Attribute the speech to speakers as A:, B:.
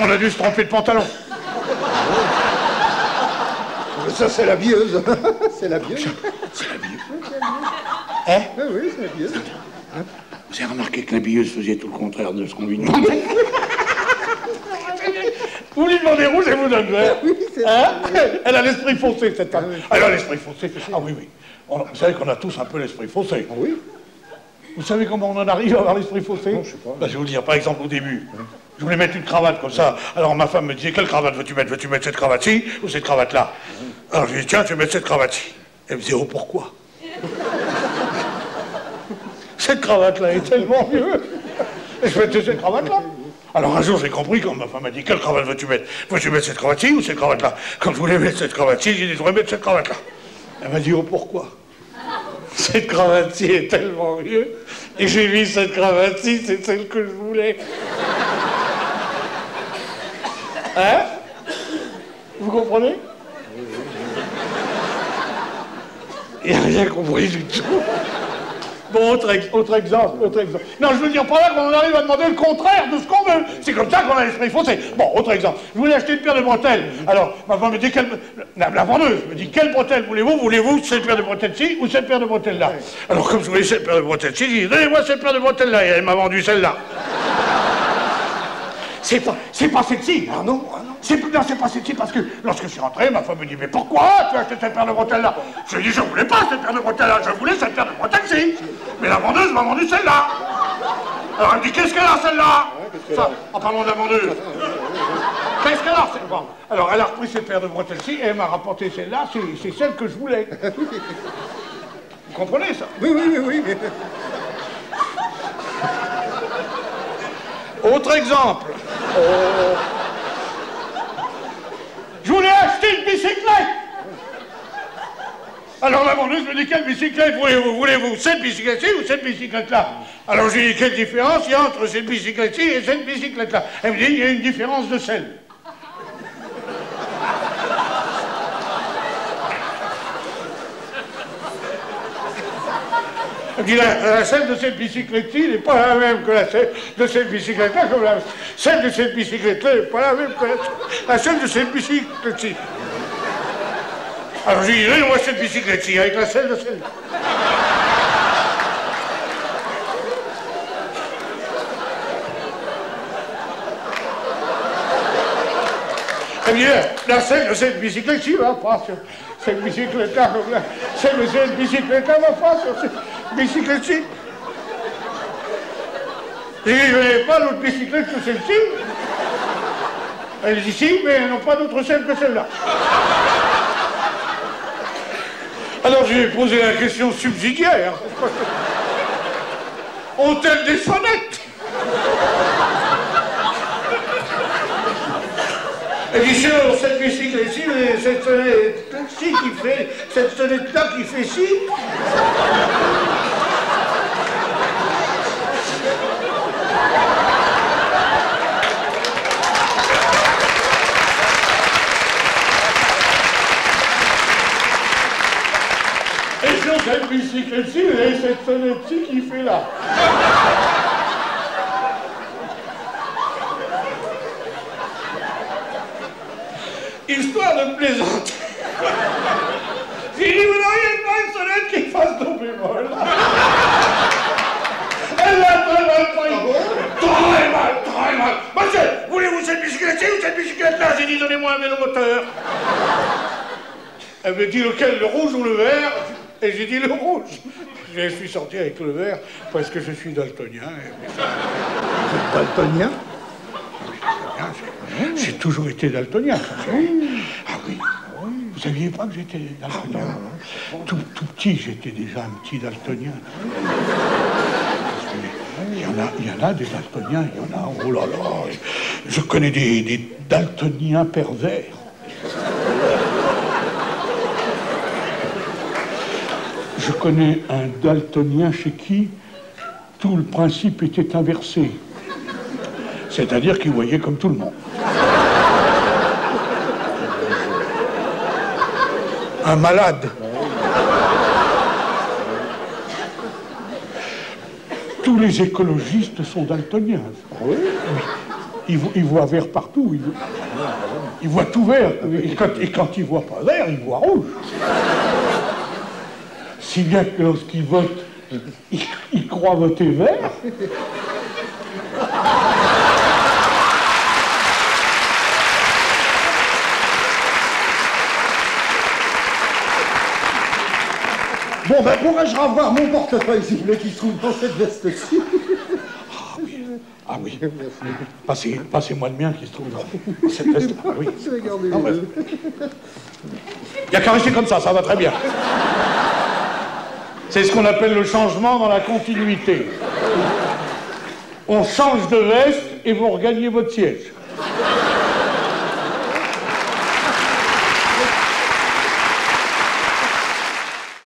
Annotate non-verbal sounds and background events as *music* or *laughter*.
A: On a dû se tromper de pantalon.
B: Ça, *laughs* c'est la bieuse. c'est la bieuse.
C: C'est la billeuse.
B: Ah oui, c'est la bieuse.
C: Avez remarqué que la billeuse faisait tout le contraire de ce qu'on lui demandait *laughs*
A: Vous lui demandez rouge et vous donne vert.
B: Oui, c'est
A: Hein *laughs* Elle a l'esprit foncé, cette femme.
B: Ah oui.
A: Elle a l'esprit foncé. Ah oui, oui. On- vous savez qu'on a tous un peu l'esprit foncé.
B: Ah oui
A: Vous savez comment on en arrive à avoir l'esprit
B: Non, je sais pas.
A: Ben, je vais vous dire, par exemple, au début, je voulais mettre une cravate comme ça. Alors ma femme me disait, quelle cravate veux-tu mettre? Veux-tu mettre cette cravate-ci ou cette cravate-là? Alors je lui dis, tiens, tu veux mettre cette cravate-ci. Elle me disait, oh, pourquoi? Cette cravate-là est tellement mieux. Et je mettais cette cravate-là. Alors un jour, j'ai compris quand ma femme m'a dit, quelle cravate veux-tu mettre? Veux-tu mettre cette cravate-ci ou cette cravate-là? Quand je voulais mettre cette cravate-ci, j'ai dit, je voudrais mettre cette cravate-là. Elle m'a dit, oh, pourquoi? Cette cravate-ci est tellement mieux. Et j'ai mis cette cravate-ci, c'est celle que je voulais. Hein? Vous comprenez? Il n'a rien compris du tout. Bon, autre, ex- autre exemple, autre exemple. Non, je veux dire par là qu'on arrive à demander le contraire de ce qu'on veut. C'est comme ça qu'on a l'esprit foncé. Bon, autre exemple. Je voulais acheter une paire de bretelles. Alors, ma femme me dit, quelle... la, la vendeuse me dit, quelle bretelle voulez-vous? Voulez-vous cette paire de bretelles-ci ou cette paire de bretelles-là Alors, comme je voulais cette paire de bretelles-ci, j'ai dit, donnez-moi cette paire de bretelles-là. Et elle m'a vendu celle-là. *laughs* C'est pas, c'est pas celle-ci. Ah non, ah non. C'est, non, c'est pas celle-ci parce que lorsque je suis rentré, ma femme me dit Mais pourquoi tu as acheté cette paire de bretelles-là Je lui ai dit Je voulais pas cette paire de bretelles-là, je voulais cette paire de bretelles-ci. Mais la vendeuse m'a vendu celle-là. Alors elle me dit Qu'est-ce qu'elle a celle-là Ça, En parlant de la vendeuse. Qu'est-ce qu'elle a celle-là Alors elle a repris cette paire de bretelles-ci et elle m'a rapporté celle-là, c'est, c'est celle que je voulais. Vous comprenez ça?
B: Oui, oui, oui, oui.
A: Autre exemple. Oh. Je voulais acheter une bicyclette. Alors la vendeuse me dit quelle bicyclette voulez-vous? Voulez-vous cette bicyclette-ci ou cette bicyclette-là? Alors j'ai dit quelle différence il y a entre cette bicyclette-ci et cette bicyclette-là? Elle me dit il y a une différence de selle. Elle me dit la, la selle de cette bicyclette-ci n'est pas la même que la selle de cette bicyclette-là, comme la selle de cette bicyclette-là n'est pas la même que la, la de cette bicyclette-ci. Alors j'ai dit, donnez-moi cette bicyclette-ci avec la selle de celle-là. Elle me dit, la selle de cette bicyclette-ci va pas sur cette bicyclette-là, la selle de cette bicyclette-là va pas sur cette bicyclette-ci. J'ai dit, je n'avais pas d'autre bicyclette que celle-ci. Elle dit, si, mais elles n'ont pas d'autre selle que celle-là. Alors je lui ai posé la question subsidiaire. Ont-elles des sonnettes Elle dit, sur cette bicyclette-ci, cette sonnette-ci qui fait, cette sonnette-là qui fait ci. Et cette bicyclette-ci, vous avez cette sonnette-ci qui fait là. Histoire de plaisanter. J'ai dit, vous n'auriez pas une sonnette qui fasse do bémol. Elle a très mal pris. Très mal, très mal. Monsieur, voulez-vous cette bicyclette-ci ou cette bicyclette-là? J'ai dit, donnez-moi un vélo moteur. Elle me dit lequel, le rouge ou le vert? Et j'ai dit le rouge. Je suis sorti avec le vert parce que je suis daltonien. et-
B: Daltonien
A: j'ai- toujours été daltonien. Ah oui. Vous saviez pas que j'étais daltonien? Tout, tout petit, j'étais déjà un petit daltonien. Il y, en a, il y en a des daltoniens, il y en a, oh là là. Je connais des, des daltoniens pervers. Je connais un daltonien chez qui tout le principe était inversé. C'est-à-dire qu'il voyait comme tout le monde. Un malade. Tous les écologistes sont daltoniens. Oui. Ils, vo- ils voient vert partout. Ils, ils voient tout vert. Et quand, et quand ils voient pas vert, ils voient rouge. Si bien que lorsqu'ils votent, ils, ils croient voter vert.
B: Bon, ben, pourrais-je revoir mon portefeuille, s'il vous plaît, qui se trouve dans cette veste-ci?
A: Ah oui. Passez- Passez-moi le mien qui se trouve dans cette veste. Ah oui.
B: Deux.
A: Il n'y a qu'à rester comme ça, ça va très bien. C'est ce qu'on appelle le changement dans la continuité. On change de veste et vous regagnez votre siège.